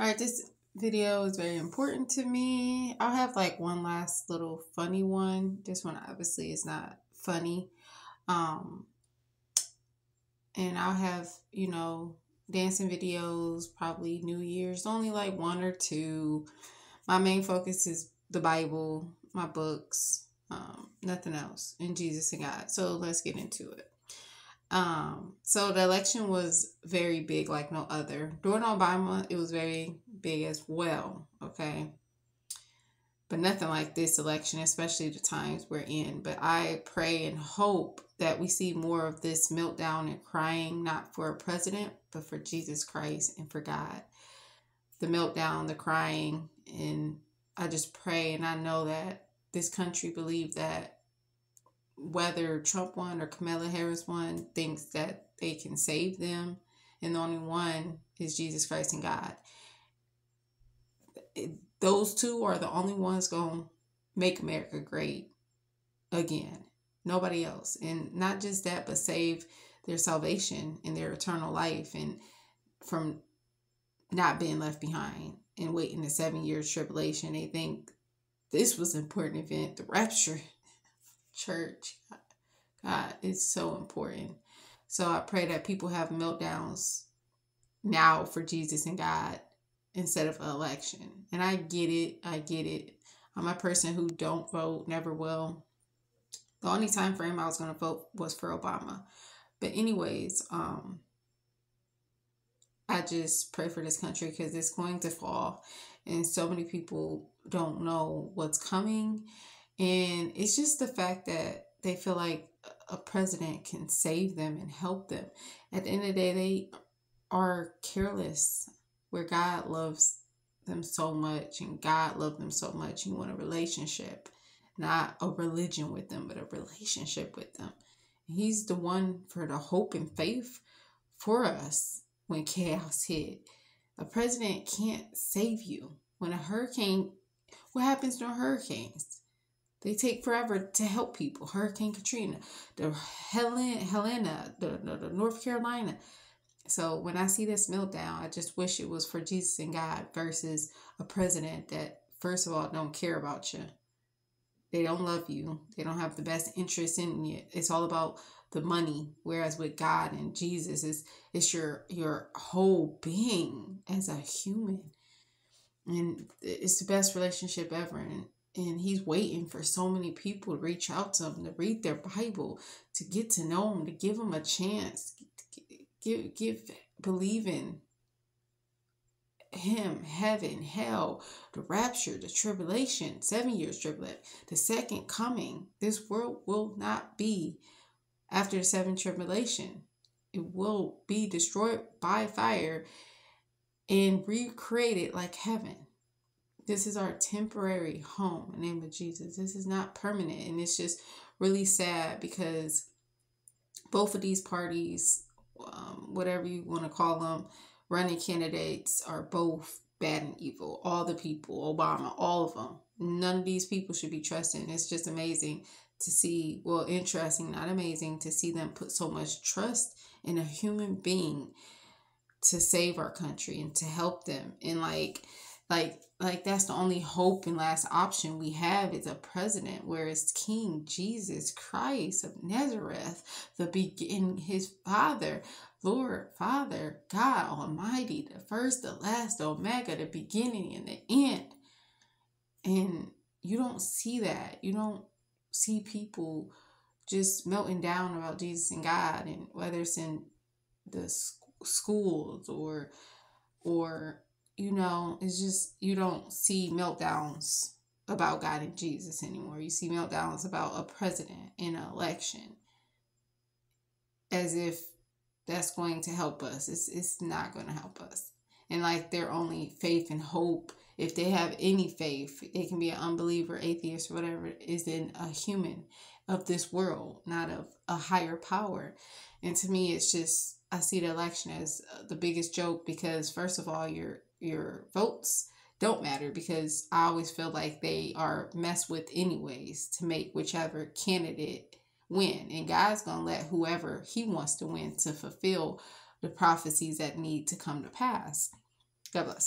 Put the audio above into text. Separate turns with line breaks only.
All right, this video is very important to me. I'll have like one last little funny one. This one obviously is not funny. Um and I'll have, you know, dancing videos, probably New Year's, only like one or two. My main focus is the Bible, my books, um, nothing else, in Jesus and God. So let's get into it. Um, so the election was very big, like no other. During Obama, it was very big as well. Okay. But nothing like this election, especially the times we're in. But I pray and hope that we see more of this meltdown and crying, not for a president, but for Jesus Christ and for God. The meltdown, the crying, and I just pray and I know that this country believed that whether Trump won or Kamala Harris won, thinks that they can save them, and the only one is Jesus Christ and God. Those two are the only ones going to make America great again. Nobody else. And not just that, but save their salvation and their eternal life and from not being left behind and waiting the seven years tribulation. They think this was an important event, the rapture church. God is so important. So I pray that people have meltdowns now for Jesus and God instead of election. And I get it. I get it. I'm a person who don't vote, never will. The only time frame I was going to vote was for Obama. But anyways, um I just pray for this country because it's going to fall and so many people don't know what's coming and it's just the fact that they feel like a president can save them and help them. At the end of the day, they are careless where God loves them so much and God loved them so much. You want a relationship, not a religion with them, but a relationship with them. He's the one for the hope and faith for us when chaos hit. A president can't save you. When a hurricane, what happens during hurricanes? They take forever to help people. Hurricane Katrina, the Helen, Helena, the, the, the North Carolina. So when I see this meltdown, I just wish it was for Jesus and God versus a president that, first of all, don't care about you. They don't love you. They don't have the best interest in you. It's all about the money. Whereas with God and Jesus, is it's your your whole being as a human, and it's the best relationship ever. And and he's waiting for so many people to reach out to him to read their bible to get to know him to give him a chance give give believe in him heaven hell the rapture the tribulation seven years tribulation the second coming. This world will not be after the seven tribulation. It will be destroyed by fire and recreated like heaven this is our temporary home in the name of Jesus. This is not permanent. And it's just really sad because both of these parties, um, whatever you want to call them, running candidates are both bad and evil. All the people, Obama, all of them. None of these people should be trusted. It's just amazing to see, well, interesting, not amazing, to see them put so much trust in a human being to save our country and to help them. And like, like like that's the only hope and last option we have is a president where it's king jesus christ of nazareth the begin his father lord father god almighty the first the last the omega the beginning and the end. And you don't see that. You don't see people just melting down about jesus and god and whether it's in the schools or or you know, it's just you don't see meltdowns about God and Jesus anymore. You see meltdowns about a president in an election as if that's going to help us. It's it's not going to help us. And like their only faith and hope, if they have any faith, they can be an unbeliever, atheist, whatever, is in a human of this world, not of a higher power. And to me, it's just I see the election as the biggest joke because first of all, you're your votes don't matter because I always feel like they are messed with anyways to make whichever candidate win. And God's going to let whoever he wants to win to fulfill the prophecies that need to come to pass. God bless.